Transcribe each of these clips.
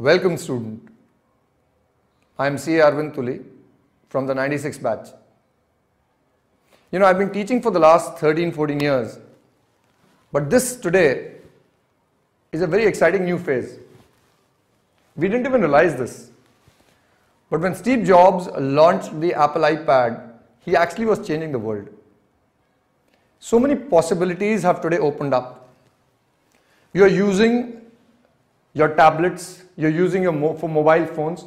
Welcome student. I am C. Arvind Tuli from the 96 batch. You know, I've been teaching for the last 13, 14 years. But this today is a very exciting new phase. We didn't even realize this. But when Steve Jobs launched the Apple iPad, he actually was changing the world. So many possibilities have today opened up. You are using your tablets, you're using your mo- for mobile phones,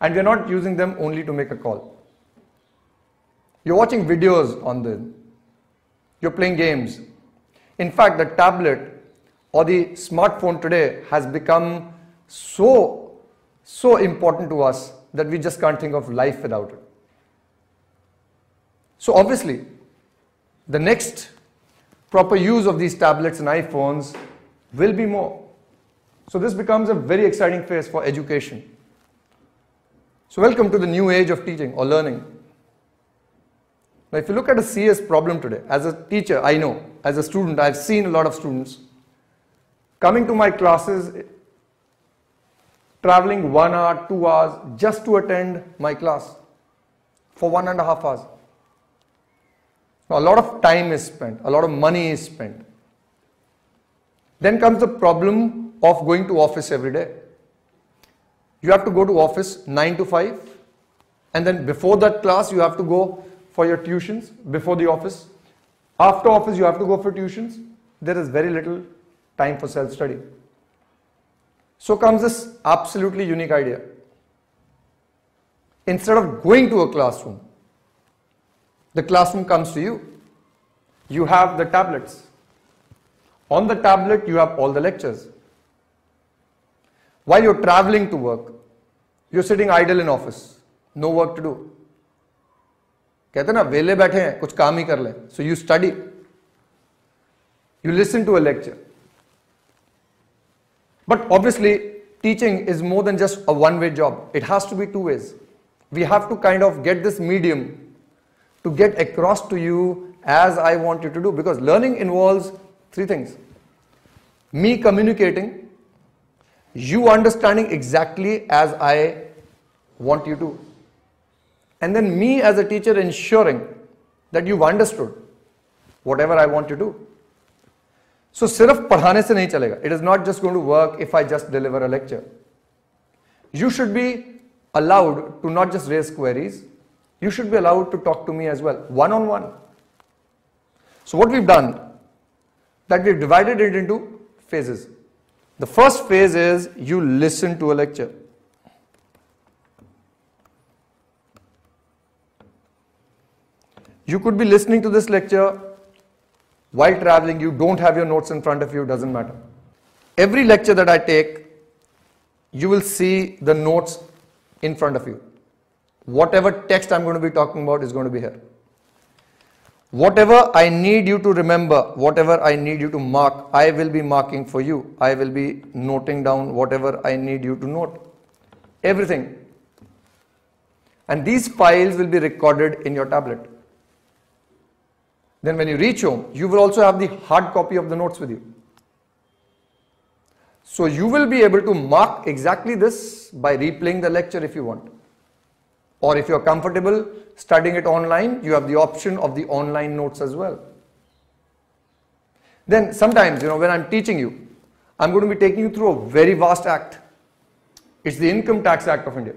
and you're not using them only to make a call. You're watching videos on them. You're playing games. In fact, the tablet or the smartphone today has become so, so important to us that we just can't think of life without it. So obviously, the next proper use of these tablets and iPhones will be more. So this becomes a very exciting phase for education. So welcome to the new age of teaching or learning. Now if you look at a CA's problem today, as a teacher, I know, as a student, I've seen a lot of students coming to my classes, traveling one hour, two hours, just to attend my class for one and a half hours. Now, a lot of time is spent, a lot of money is spent. Then comes the problem of going to office every day. You have to go to office 9 to 5 and then before that class you have to go for your tuitions before the office. After office you have to go for tuitions. There is very little time for self-study. So comes this absolutely unique idea. Instead of going to a classroom, the classroom comes to you. You have the tablets. On the tablet, you have all the lectures. While you're traveling to work, you're sitting idle in office, no work to do. कहते ना वेले बैठे हैं कुछ काम ही कर ले सो you study you listen to a lecture but obviously, teaching is more than just a one way job. It has to be two ways. We have to kind of get this medium to get across to you as I want you to do because learning involves three things me communicating, you understanding exactly as I want you to, and then me as a teacher ensuring that you've understood whatever I want you to do. So so, सिर्फ पढ़ाने से नहीं चलेगा it is not just going to work if I just deliver a lecture you should be allowed to not just raise queries you should be allowed to talk to me as well one on one so what we've done that we've divided it into phases the first phase is you listen to a lecture you could be listening to this lecture while traveling, you don't have your notes in front of you, doesn't matter. Every lecture that I take, you will see the notes in front of you. Whatever text I'm going to be talking about is going to be here. Whatever I need you to remember, whatever I need you to mark, I will be marking for you. I will be noting down whatever I need you to note. Everything. And these files will be recorded in your tablet. Then when you reach home, you will also have the hard copy of the notes with you. So you will be able to mark exactly this by replaying the lecture if you want. Or if you're comfortable studying it online, you have the option of the online notes as well. Then sometimes, you know, when I'm teaching you, I'm going to be taking you through a very vast act. It's the Income Tax Act of India.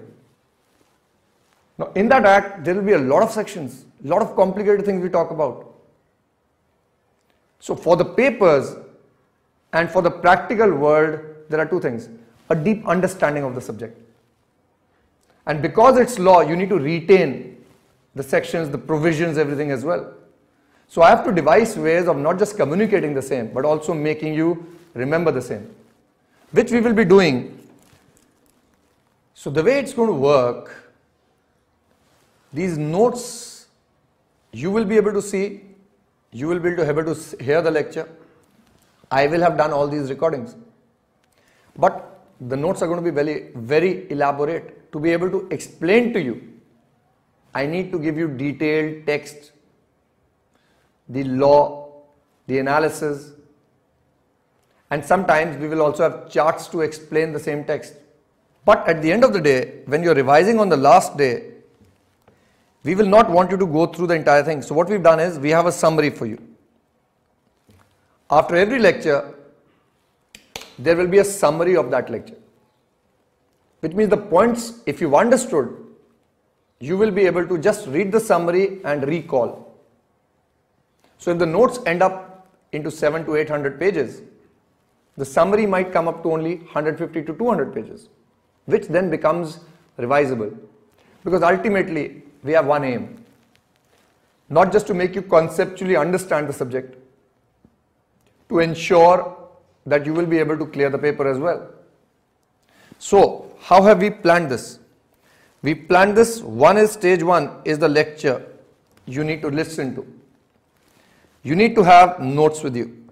Now, in that act, there will be a lot of sections, a lot of complicated things we talk about. So for the papers and for the practical world, there are two things. A deep understanding of the subject. And because it's law, you need to retain the sections, the provisions, everything as well. So I have to devise ways of not just communicating the same, but also making you remember the same, which we will be doing. So the way it's going to work, these notes you will be able to see you will be able to hear the lecture. I will have done all these recordings. But the notes are going to be very, very elaborate. To be able to explain to you, I need to give you detailed text, the law, the analysis, and sometimes we will also have charts to explain the same text. But at the end of the day, when you're revising on the last day, we will not want you to go through the entire thing. So what we've done is we have a summary for you. After every lecture, there will be a summary of that lecture. Which means the points, if you've understood, you will be able to just read the summary and recall. So if the notes end up into 7 to 800 pages, the summary might come up to only 150 to 200 pages, which then becomes revisable. Because ultimately, we have one aim. Not just to make you conceptually understand the subject, to ensure that you will be able to clear the paper as well. So, how have we planned this? We planned this, one is stage one is the lecture you need to listen to. You need to have notes with you.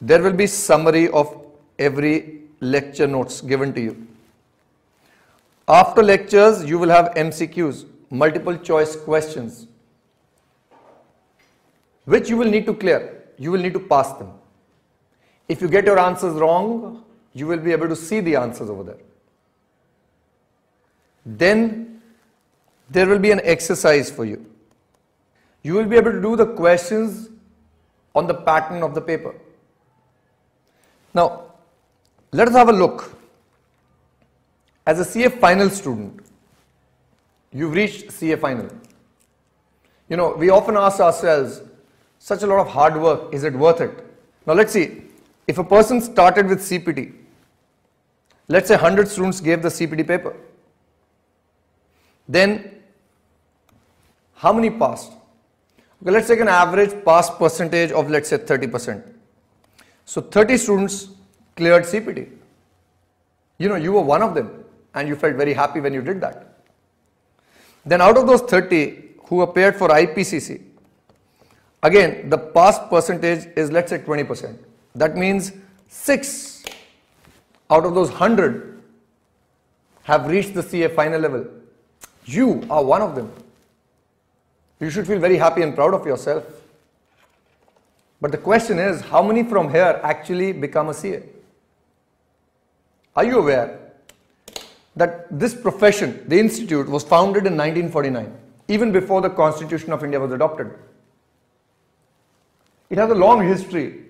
There will be summary of every lecture notes given to you. After lectures, you will have MCQs, multiple choice questions, which you will need to clear. You will need to pass them. If you get your answers wrong, you will be able to see the answers over there. Then there will be an exercise for you. You will be able to do the questions on the pattern of the paper. Now, let us have a look. As a CA final student, you've reached CA final. You know, we often ask ourselves, such a lot of hard work, is it worth it? Now let's see, if a person started with CPT, let's say 100 students gave the CPT paper, then how many passed? Okay, let's take an average pass percentage of let's say 30%. So 30 students cleared CPT. You know, you were one of them and you felt very happy when you did that. Then out of those 30 who appeared for IPCC, again the pass percentage is let's say 20%. That means 6 out of those 100 have reached the CA final level. You are one of them. You should feel very happy and proud of yourself. But the question is, how many from here actually become a CA? Are you aware that this profession, the institute, was founded in 1949, even before the Constitution of India was adopted? It has a long history.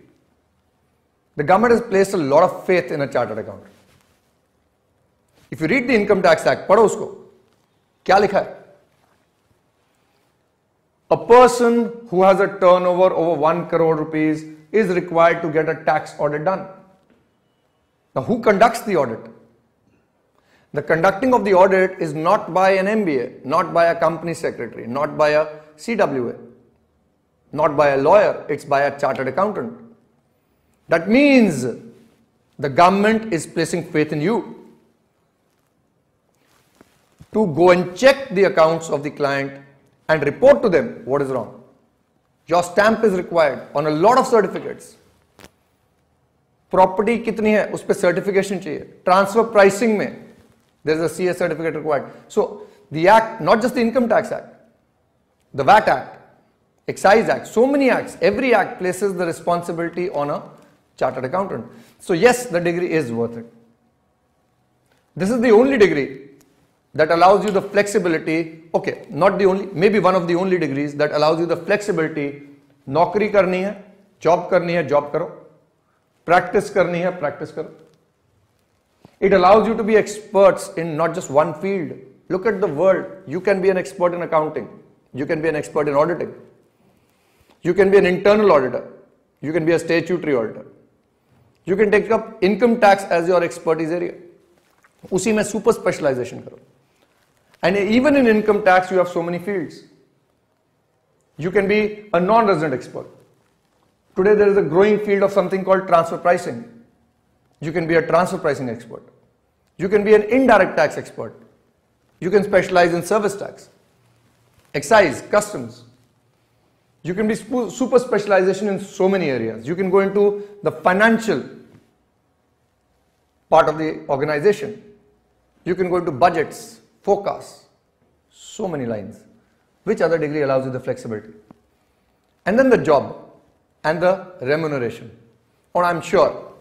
The government has placed a lot of faith in a chartered accountant. If you read the Income Tax Act, पढ़ो उसको क्या लिखा है a person who has a turnover over 1 crore rupees is required to get a tax audit done. Now, who conducts the audit? The conducting of the audit is not by an MBA, not by a company secretary, not by a CWA, not by a lawyer, it's by a chartered accountant. That means the government is placing faith in you to go and check the accounts of the client and report to them what is wrong. Your stamp is required on a lot of certificates. Property कितनी है उस पर certification चाहिए transfer pricing में there is a C certificate required so the act not just the income tax act the VAT act excise act so many acts every act places the responsibility on a chartered accountant so yes the degree is worth it this is the only degree that allows you the flexibility, okay, not the only, maybe one of the only degrees that allows you the flexibility, नौकरी करनी है job करनी है job करो practice करनी है practice करो it allows you to be experts in not just one field look at the world you can be an expert in accounting you can be an expert in auditing you can be an internal auditor you can be a statutory auditor you can take up income tax as your expertise area उसी में super specialisation करो and even in income tax, you have so many fields. You can be a non-resident expert. Today there is a growing field of something called transfer pricing. You can be a transfer pricing expert. You can be an indirect tax expert. You can specialize in service tax, excise, customs. You can be super specialization in so many areas. You can go into the financial part of the organization. You can go into budgets, forecasts, so many lines. Which other degree allows you the flexibility? And then the job and the remuneration. Or I'm sure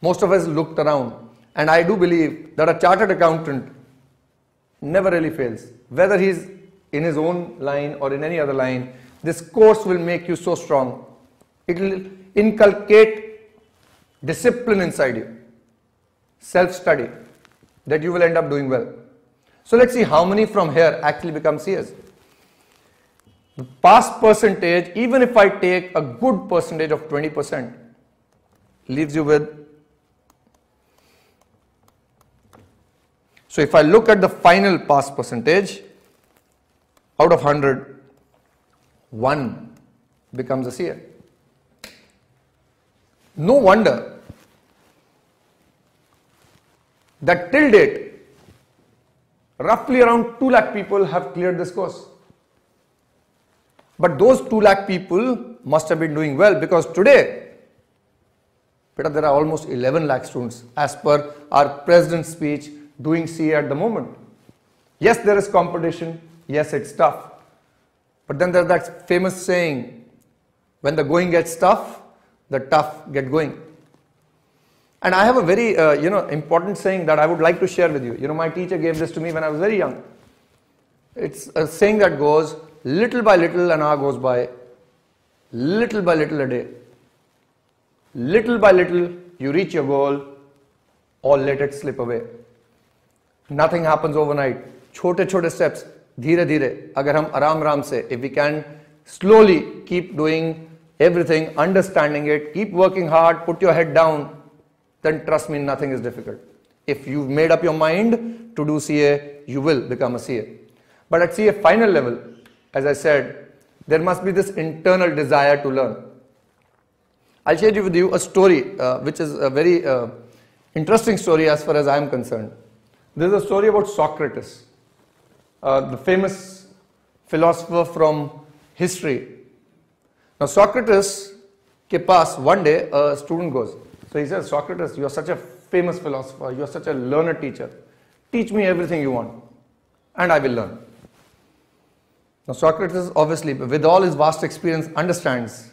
most of us looked around And I do believe that a chartered accountant never really fails. Whether he's in his own line or in any other line, this course will make you so strong. It will inculcate discipline inside you, self study, that you will end up doing well. So let's see how many from here actually become CAs. The pass percentage, even if I take a good percentage of 20%, leaves you with. So if I look at the final pass percentage, out of 100, 1 becomes a CA. No wonder that till date, roughly around 2 lakh people have cleared this course. But those 2 lakh people must have been doing well because today, there are almost 11 lakh students as per our president's speech doing CA at the moment. Yes, there is competition. Yes, it's tough. But then there's that famous saying, when the going gets tough, the tough get going. And I have a very, uh, you know, important saying that I would like to share with you. You know, my teacher gave this to me when I was very young. It's a saying that goes, little by little an hour goes by, little by little a day. Little by little you reach your goal or let it slip away. Nothing happens overnight. छोटे छोटे steps धीरे धीरे अगर हम आराम आराम से if we can slowly keep doing everything understanding it keep working hard put your head down then trust me nothing is difficult if you've made up your mind to do CA you will become a CA but at CA final level as I said there must be this internal desire to learn I'll share with you a story uh, which is a very uh, interesting story as far as I am concerned. This is a story about Socrates, uh, the famous philosopher from history. Now Socrates ke paas one day a student goes. So he says, Socrates, you are such a famous philosopher, you are such a learned teacher. Teach me everything you want and I will learn. Now Socrates obviously with all his vast experience understands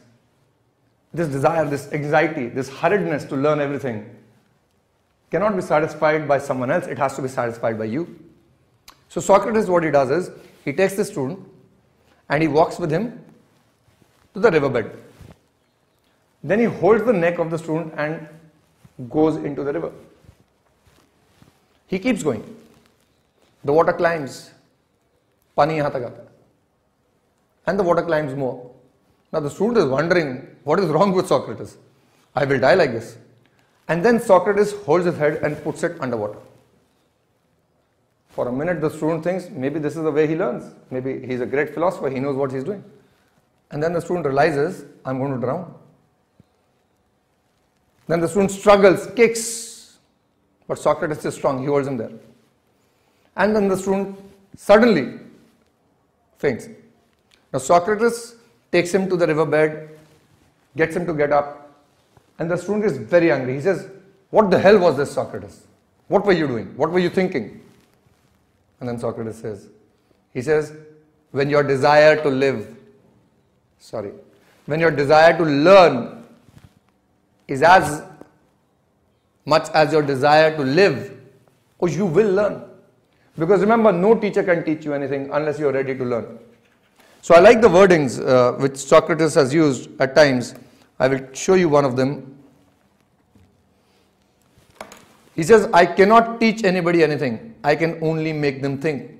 this desire, this anxiety, this hurriedness to learn everything cannot be satisfied by someone else, it has to be satisfied by you. So Socrates, what he does is, he takes the student and he walks with him to the riverbed. Then he holds the neck of the student and goes into the river. He keeps going. The water climbs. Pani And the water climbs more. Now the student is wondering, what is wrong with Socrates? I will die like this. And then Socrates holds his head and puts it underwater. For a minute, the student thinks maybe this is the way he learns. Maybe he's a great philosopher, he knows what he's doing. And then the student realizes, I'm going to drown. Then the student struggles, kicks, but Socrates is strong, he holds him there. And then the student suddenly faints. Now, Socrates takes him to the riverbed, gets him to get up, and the student is very angry. He says, What the hell was this, Socrates? What were you doing? What were you thinking? And then Socrates says, He says, When your desire to live, sorry, when your desire to learn is as much as your desire to live, oh, you will learn. Because remember, no teacher can teach you anything unless you are ready to learn. So I like the wordings uh, which Socrates has used at times. I will show you one of them. He says, I cannot teach anybody anything. I can only make them think.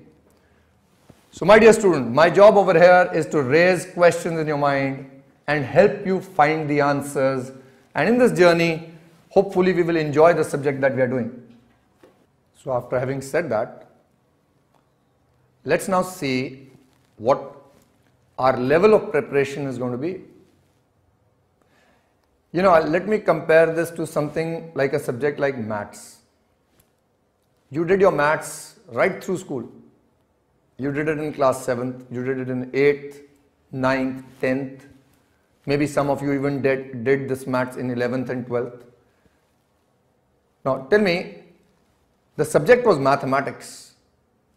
So my dear student, my job over here is to raise questions in your mind and help you find the answers. And in this journey, hopefully we will enjoy the subject that we are doing. So after having said that, let's now see what our level of preparation is going to be. You know, let me compare this to something like a subject like maths. You did your maths right through school. You did it in class 7th, you did it in 8th, 9th, 10th. Maybe some of you even did, did this maths in 11th and 12th. Now, tell me, the subject was mathematics,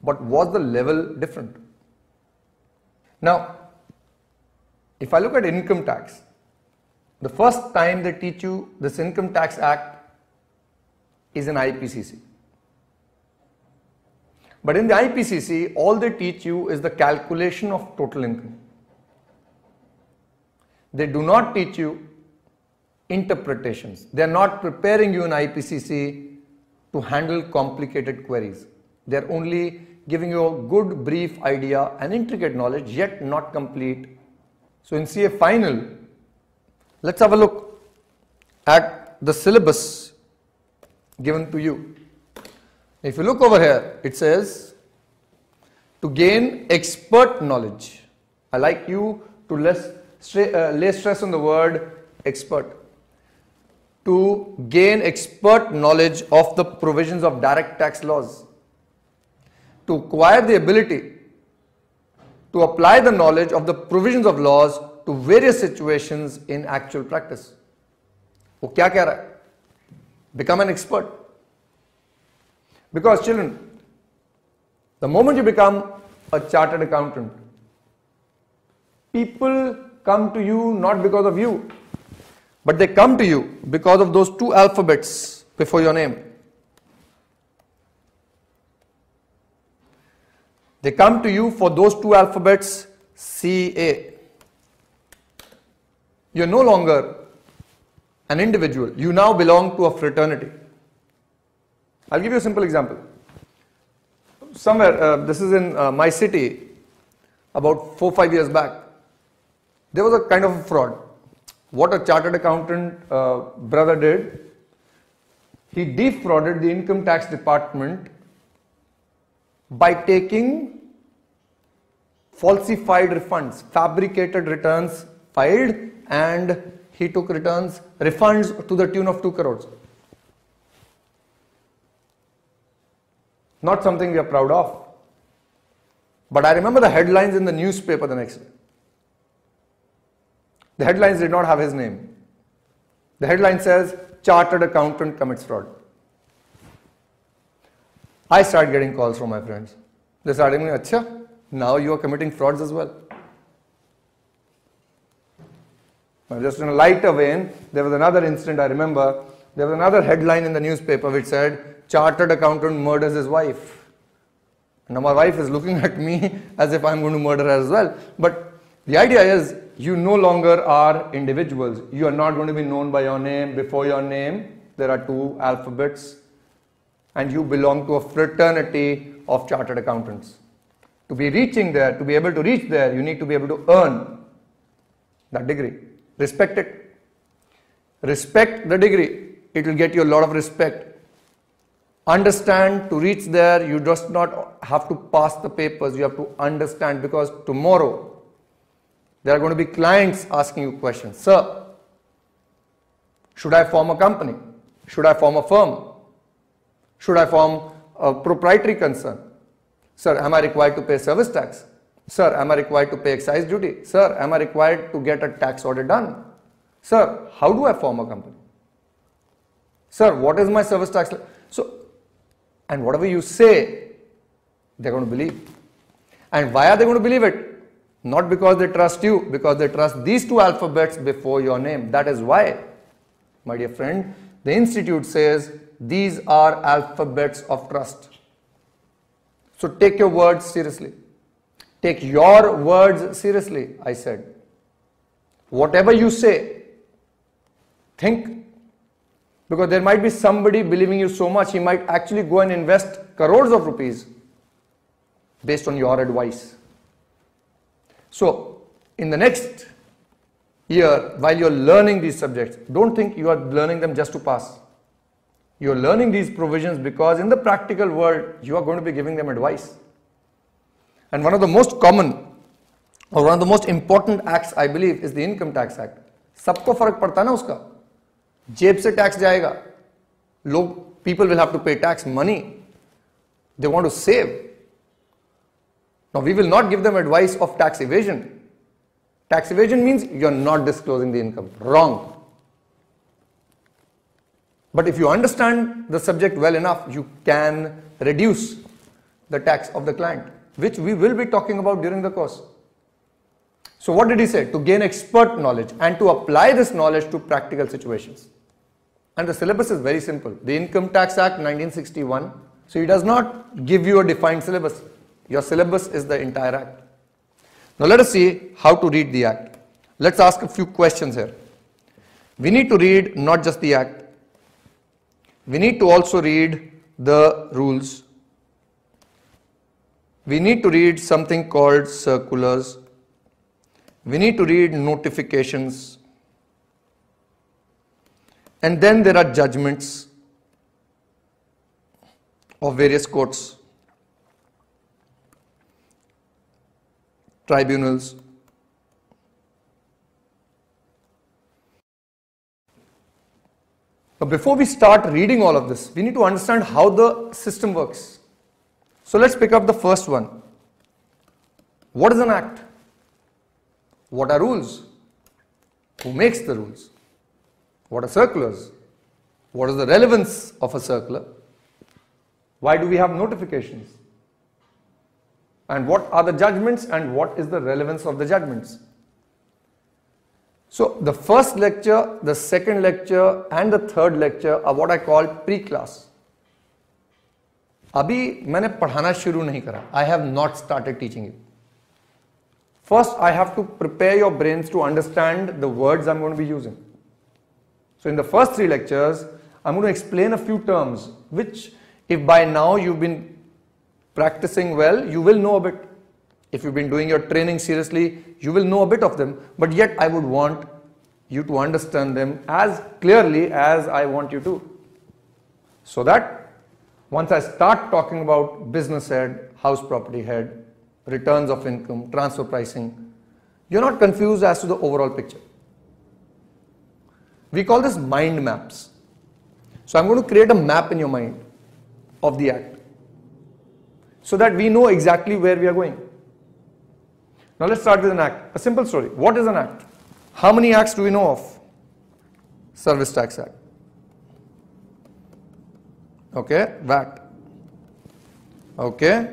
but was the level different? Now, if I look at income tax, the first time they teach you this income tax act, is an IPCC. But in the IPCC, all they teach you is the calculation of total income. They do not teach you interpretations. They are not preparing you in IPCC to handle complicated queries. They are only giving you a good brief idea and intricate knowledge, yet not complete. So in CA final, let's have a look at the syllabus given to you. If you look over here, it says to gain expert knowledge. I like you to less, uh, lay stress on the word expert. To gain expert knowledge of the provisions of direct tax laws. To acquire the ability to apply the knowledge of the provisions of laws to various situations in actual practice. वो क्या कह रहा है Become an expert. Because children, the moment you become a chartered accountant, people come to you not because of you, but they come to you because of those two alphabets before your name. They come to you for those two alphabets CA. You're no longer an individual, you now belong to a fraternity. I'll give you a simple example. Somewhere, uh, this is in uh, my city, about four five years back, there was a kind of a fraud. What a chartered accountant uh, brother did, he defrauded the income tax department by taking falsified refunds, fabricated returns filed, and he took returns, refunds to the tune of 2 crores. Not something we are proud of. But I remember the headlines in the newspaper the next day. The headlines did not have his name. The headline says, Chartered Accountant Commits Fraud. I started getting calls from my friends. They started saying, Acha, now you are committing frauds as well. Now, just in a lighter vein, there was another incident I remember. There was another headline in the newspaper which said, chartered accountant murders his wife. Now my wife is looking at me as if I'm going to murder her as well. But the idea is you no longer are individuals. You are not going to be known by your name. Before your name, there are two alphabets and you belong to a fraternity of chartered accountants. To be reaching there, to be able to reach there, you need to be able to earn that degree. Respect it. Respect the degree. It will get you a lot of respect understand to reach there you just not have to pass the papers you have to understand because tomorrow there are going to be clients asking you questions. Sir should i form a company? Should i form a firm? Should i form a proprietary concern? Sir am i required to pay service tax? Sir am i required to pay excise duty? Sir am i required to get a tax audit done? Sir how do i form a company? Sir what is my service tax? So and whatever you say, they're going to believe. And why are they going to believe it? Not because they trust you, because they trust these two alphabets before your name. That is why, my dear friend, the institute says these are alphabets of trust. So take your words seriously. Take your words seriously, I said. Whatever you say, think because there might be somebody believing you so much, he might actually go and invest crores of rupees based on your advice. So, in the next year, while you're learning these subjects, don't think you are learning them just to pass. You're learning these provisions because in the practical world, you are going to be giving them advice. And one of the most common or one of the most important acts, I believe, is the Income Tax Act. सबको फर्क पड़ता है ना उसका जेब से tax जाएगा लोग people will have to pay tax money they want to save now we will not give them advice of tax evasion tax evasion means you're not disclosing the income wrong but if you understand the subject well enough you can reduce the tax of the client which we will be talking about during the course so what did he say? To gain expert knowledge and to apply this knowledge to practical situations. And the syllabus is very simple. The Income Tax Act 1961. So he does not give you a defined syllabus. Your syllabus is the entire act. Now let us see how to read the act. Let's ask a few questions here. We need to read not just the act. We need to also read the rules. We need to read something called circulars. We need to read notifications. And then there are judgments of various courts, tribunals. But before we start reading all of this, we need to understand how the system works. So let's pick up the first one. What is an act? What are rules? Who makes the rules? What are circulars? What is the relevance of a circular? Why do we have notifications? And what are the judgments and what is the relevance of the judgments? So the first lecture, the second lecture and the third lecture are what I call pre-class. अभी मैंने पढ़ाना शुरू नहीं करा I have not started teaching you first I have to prepare your brains to understand the words I am going be using So in the first three lectures, I'm going to explain a few terms which if by now you've been practicing well, you will know a bit. If you've been doing your training seriously, you will know a bit of them. But yet I would want you to understand them as clearly as I want you to. So that once I start talking about business head, house property head, returns of income, transfer pricing, you're not confused as to the overall picture. We call this mind maps. So I'm going to create a map in your mind of the act so that we know exactly where we are going. Now let's start with an act. A simple story. What is an act? How many acts do we know of? Service Tax Act. Okay, VAT. Okay,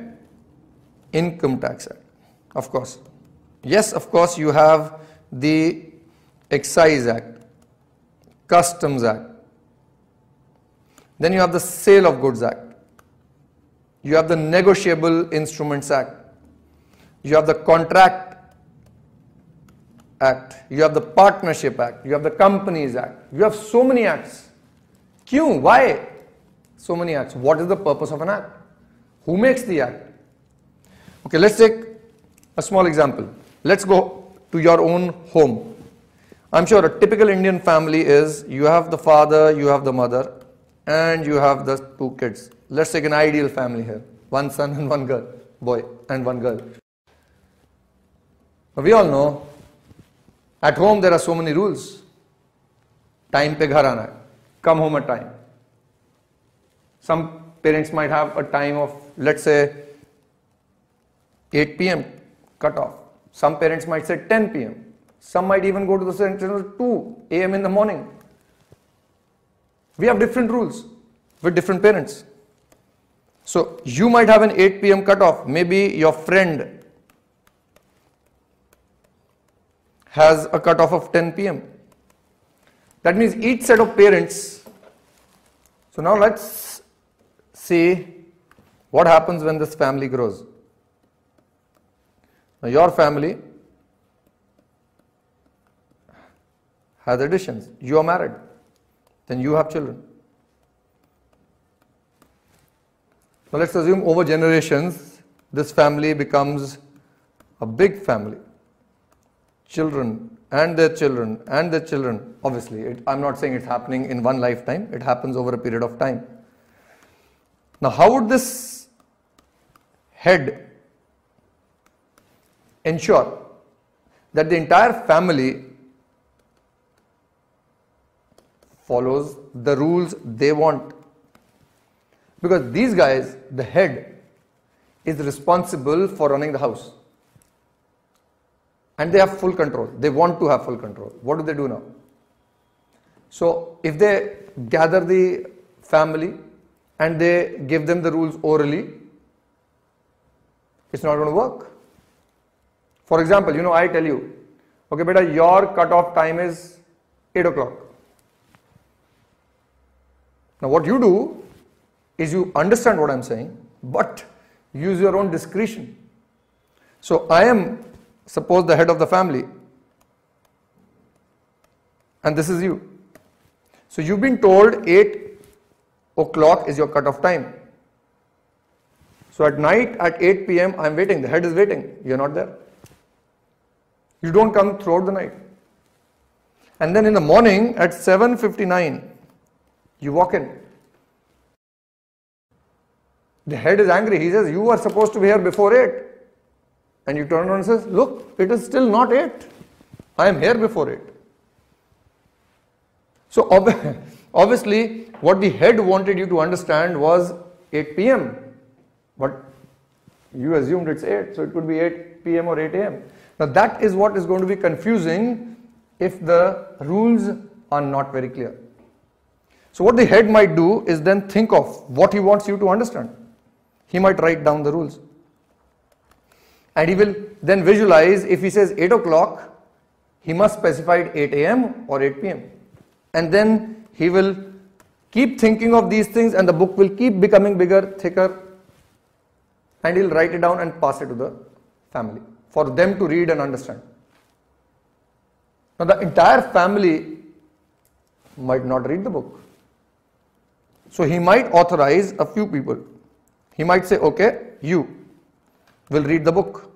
Income Tax Act. Of course. Yes, of course, you have the Excise Act. Customs Act. Then you have the Sale of Goods Act. You have the Negotiable Instruments Act. You have the Contract Act. You have the Partnership Act. You have the Companies Act. You have so many acts. Kyun? Why so many acts? What is the purpose of an act? Who makes the act? Okay, let's take a small example. Let's go to your own home. I'm sure a typical Indian family is you have the father, you have the mother, and you have the two kids. Let's take an ideal family here one son and one girl, boy and one girl. We all know at home there are so many rules. Time pe ghar aana hai. Come home at time. Some parents might have a time of, let's say, 8 pm cut off. Some parents might say 10 pm. Some might even go to the center at 2 a.m. in the morning. We have different rules with different parents. So you might have an 8 p.m. cutoff. Maybe your friend has a cutoff of 10 p.m. That means each set of parents. So now let's see what happens when this family grows. Now your family has additions. You are married. Then you have children. Now let's assume over generations, this family becomes a big family. Children and their children and their children. Obviously, it, I'm not saying it's happening in one lifetime, it happens over a period of time. Now, how would this head ensure that the entire family follows the rules they want. Because these guys, the head, is responsible for running the house. And they have full control. They want to have full control. What do they do now? So, if they gather the family and they give them the rules orally, it's not going to work. For example, you know, I tell you, okay, beta, your cut-off time is 8 o'clock. Now, what you do is you understand what I'm saying, but use your own discretion. So, I am, suppose, the head of the family, and this is you. So, you've been told 8 o'clock is your cut-off time. So, at night at 8 pm, I'm waiting, the head is waiting, you're not there. You don't come throughout the night. And then in the morning at 7.59, you walk in. The head is angry. He says, you are supposed to be here before 8. And you turn around and says, look, it is still not 8. I am here before 8. So obviously, what the head wanted you to understand was 8 p.m. But you assumed it's 8, so it could be 8 p.m. or 8 a.m. Now that is what is going to be confusing if the rules are not very clear. So what the head might do is then think of what he wants you to understand. He might write down the rules. And he will then visualize if he says 8 o'clock, he must specify 8 a.m. or 8 p.m. And then he will keep thinking of these things and the book will keep becoming bigger, thicker and he'll write it down and pass it to the family for them to read and understand. Now the entire family might not read the book. So he might authorize a few people. He might say, okay, you will read the book.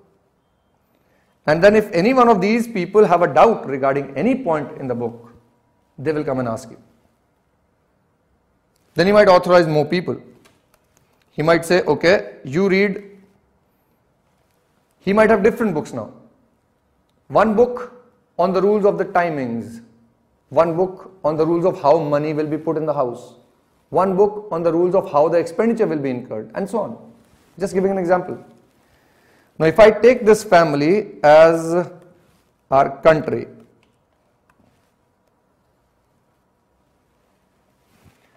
And then if any one of these people have a doubt regarding any point in the book, they will come and ask you. Then he might authorize more people. He might say, okay, you read. He might have different books now. One book on the rules of the timings, one book on the rules of how money will be put in the house, one book on the rules of how the expenditure will be incurred, and so on. Just giving an example. Now, if I take this family as our country,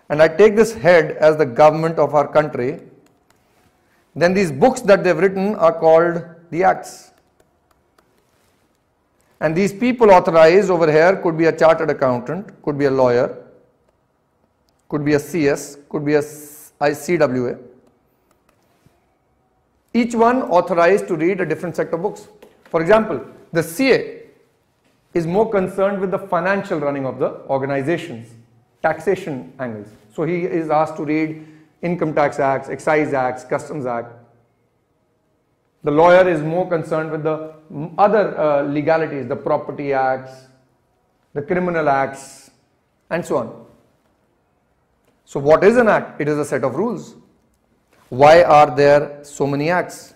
and I take this head as the government of our country, then these books that they've written are called the acts. And these people authorized over here could be a chartered accountant, could be a lawyer, could be a CS, could be a CWA. Each one authorized to read a different set of books. For example, the CA is more concerned with the financial running of the organizations, taxation angles. So he is asked to read income tax acts, excise acts, customs act. The lawyer is more concerned with the other uh, legalities, the property acts, the criminal acts, and so on. So what is an act? It is a set of rules. Why are there so many acts?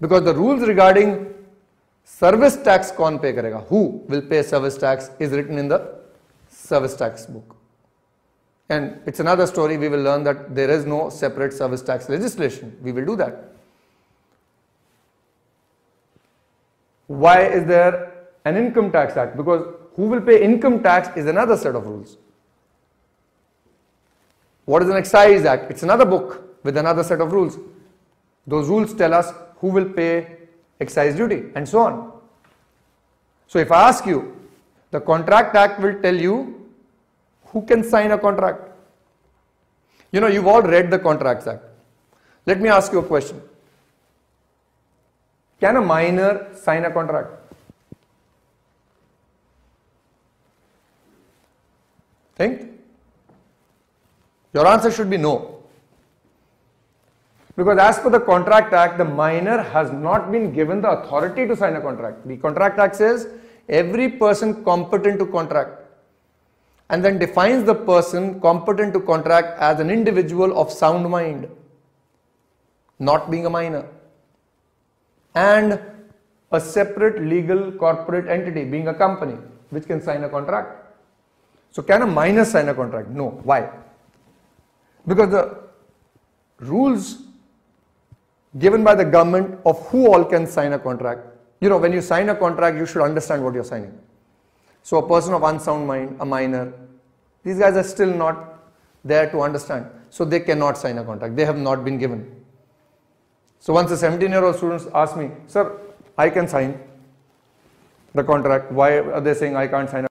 Because the rules regarding service tax kon pay karega, who will pay service tax is written in the service tax book. And it's another story we will learn that there is no separate service tax legislation. We will do that. Why is there an income tax act? Because who will pay income tax is another set of rules. What is an excise act? It's another book with another set of rules. Those rules tell us who will pay excise duty and so on. So if I ask you, the contract act will tell you who can sign a contract? You know, you've all read the Contracts Act. Let me ask you a question. Can a minor sign a contract? Think? Your answer should be no. Because as per the Contract Act, the minor has not been given the authority to sign a contract. The Contract Act says every person competent to contract and then defines the person competent to contract as an individual of sound mind, not being a minor, and a separate legal corporate entity being a company which can sign a contract. So can a minor sign a contract? No. Why? Because the rules given by the government of who all can sign a contract, you know, when you sign a contract, you should understand what you're signing. So a person of unsound mind, a minor, these guys are still not there to understand. So they cannot sign a contract. They have not been given. So once the 17 year old students ask me, sir, I can sign the contract. Why are they saying I can't sign a